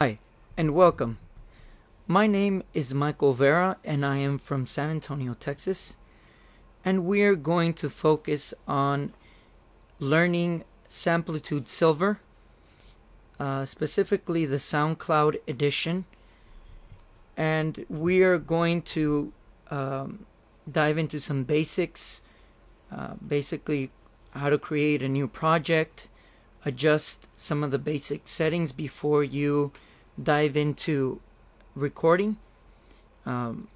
Hi, and welcome. My name is Michael Vera, and I am from San Antonio, Texas. And we're going to focus on learning Samplitude Silver, uh, specifically the SoundCloud edition. And we are going to um, dive into some basics, uh, basically, how to create a new project, adjust some of the basic settings before you dive into recording. Um,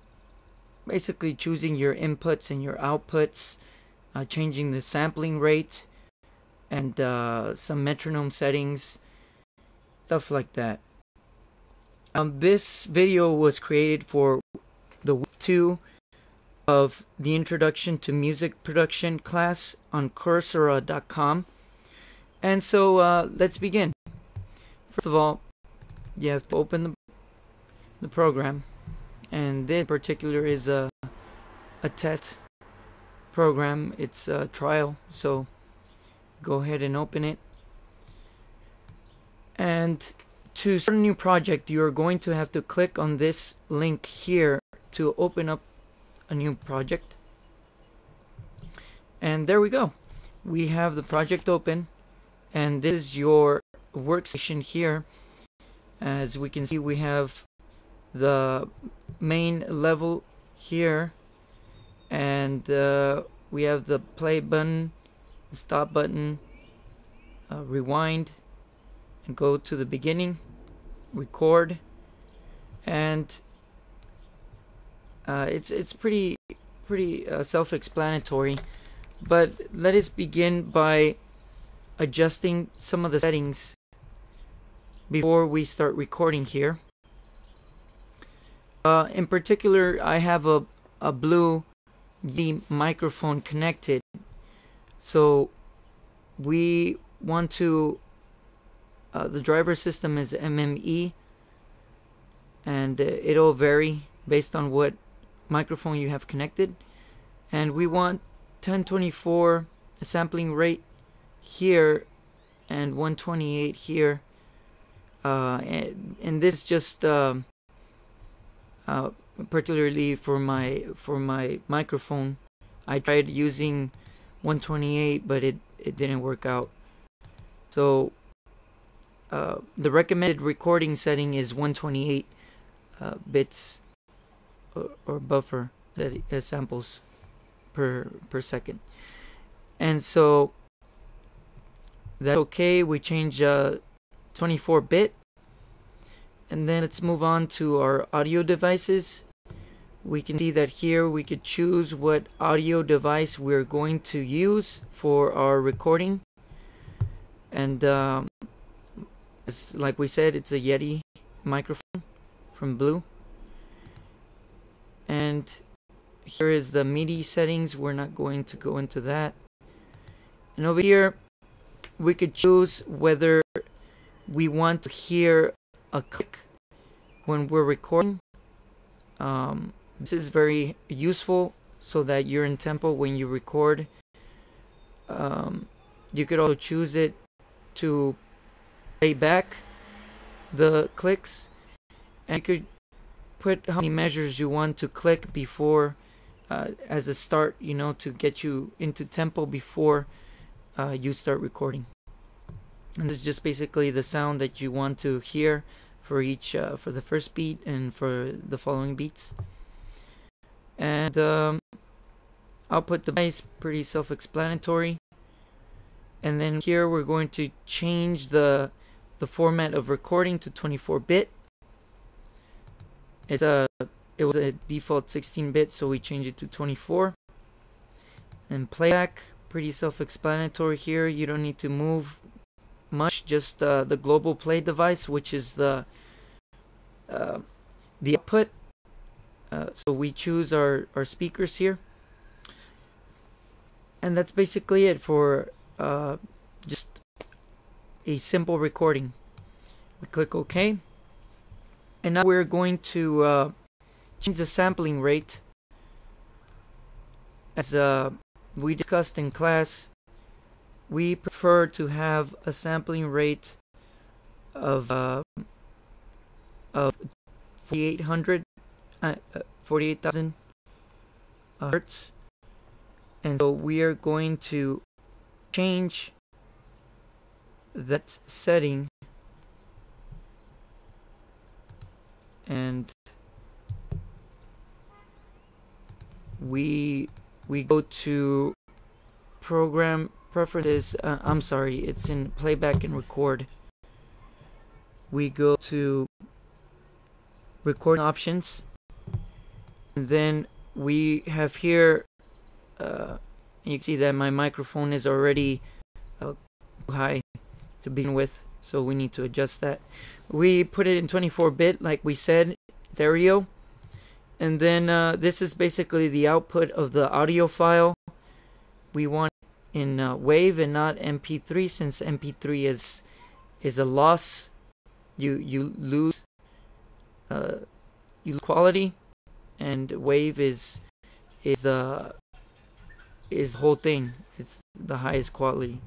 basically, choosing your inputs and your outputs, uh, changing the sampling rate, and uh, some metronome settings, stuff like that. Um, this video was created for the week two of the Introduction to Music Production class on Coursera.com. And so uh, let's begin. First of all, you have to open the, the program, and this particular is a a test program. It's a trial, so go ahead and open it. And to start a new project, you are going to have to click on this link here to open up a new project. And there we go. We have the project open and this is your workstation here. As we can see we have the main level here. And uh, we have the play button the stop button uh, rewind and go to the beginning record. And uh, it's it's pretty pretty uh, self-explanatory. But let us begin by adjusting some of the settings before we start recording here. Uh, in particular, I have a, a Blue Yeti microphone connected. So we want to, uh, the driver system is MME and uh, it'll vary based on what microphone you have connected. And we want 1024 sampling rate here and 128 here uh, and, and this just um, uh, particularly for my for my microphone. I tried using 128 but it it didn't work out. So uh, the recommended recording setting is 128 uh, bits or, or, buffer that it samples per per second. And so that's okay. We change uh, 24 bit. And then let's move on to our audio devices. We can see that here we could choose what audio device we're going to use for our recording. And um, like we said, it's a Yeti microphone from Blue. And here is the MIDI settings. We're not going to go into that. And over here, we could choose whether we want to hear a click when we're recording. Um, this is very useful so that you're in tempo when you record. Um, you could also choose it to play back the clicks and you could put how many measures you want to click before uh, as a start you know to get you into tempo before uh, you start recording. And this is just basically the sound that you want to hear for each uh, for the first beat and for the following beats. And um, output device pretty self-explanatory. And then here we're going to change the the format of recording to 24-bit. It's a it was a default 16-bit, so we change it to 24. And playback pretty self-explanatory here. You don't need to move much. Just uh, the global play device, which is the uh, the output. Uh, so we choose our our speakers here, and that's basically it for uh, just a simple recording. We click OK, and now we're going to uh, change the sampling rate as uh, we discussed in class, we prefer to have a sampling rate of uh, of 4800 uh, 48,000 hertz. And so we are going to change that setting and we we go to program preferences uh, I'm sorry it's in playback and record. We go to recording options. And then we have here uh, you can see that my microphone is already uh, high to begin with so we need to adjust that. We put it in 24 bit like we said stereo and then uh, this is basically the output of the audio file. We want in uh, wave and not mp3 since mp3 is is a loss. You you lose uh, you lose quality and wave is is the is the whole thing. It's the highest quality.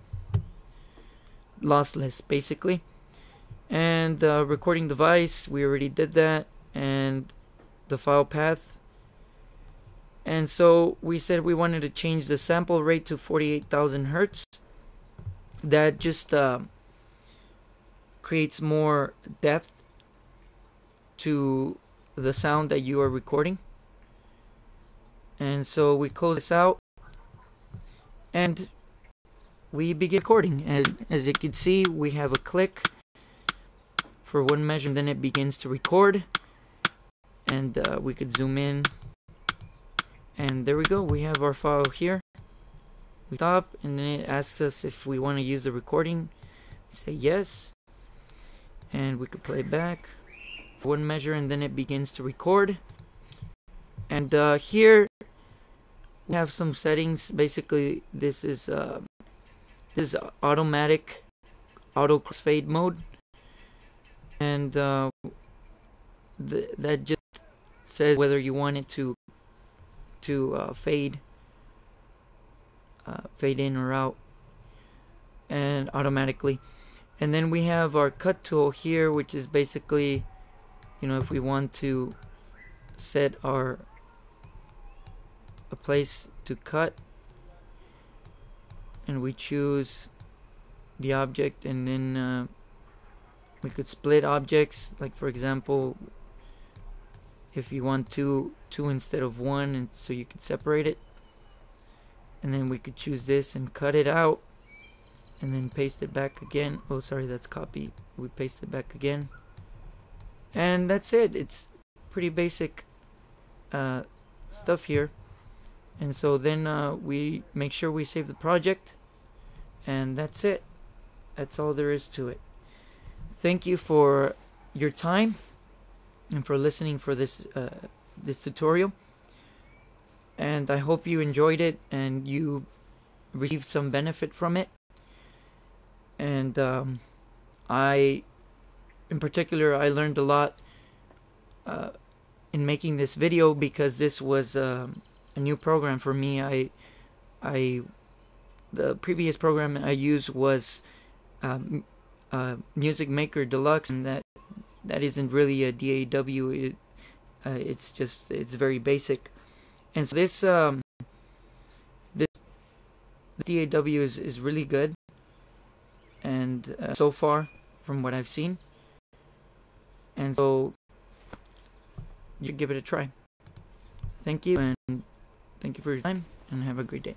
Lossless basically. And uh, recording device we already did that. And the file path. And so we said we wanted to change the sample rate to 48,000 hertz. That just uh, creates more depth to the sound that you are recording. And so we close this out. And we begin recording. And as you can see we have a click for one measure then it begins to record and uh, we could zoom in. And there we go. We have our file here. We stop and then it asks us if we want to use the recording. Say yes and we could play back. One measure and then it begins to record. And uh, here we have some settings. Basically this is uh, this is automatic auto crossfade mode. And uh, th that just says whether you want it to to uh, fade uh, fade in or out and automatically. And then we have our cut tool here which is basically you know if we want to set our a place to cut and we choose the object and then uh, we could split objects like for example if you want two two instead of one and so you could separate it. And then we could choose this and cut it out and then paste it back again. Oh sorry that's copy. We paste it back again. And that's it. It's pretty basic uh, stuff here. And so then uh, we make sure we save the project and that's it. That's all there is to it. Thank you for your time and for listening for this uh, this tutorial. And I hope you enjoyed it and you received some benefit from it. And um, I in particular I learned a lot uh, in making this video because this was um, a new program for me. I I the previous program I used was um, uh, Music Maker Deluxe and that that isn't really a DAW. It, uh, it's just it's very basic, and so this um, this DAW is is really good, and uh, so far from what I've seen, and so you give it a try. Thank you, and thank you for your time, and have a great day.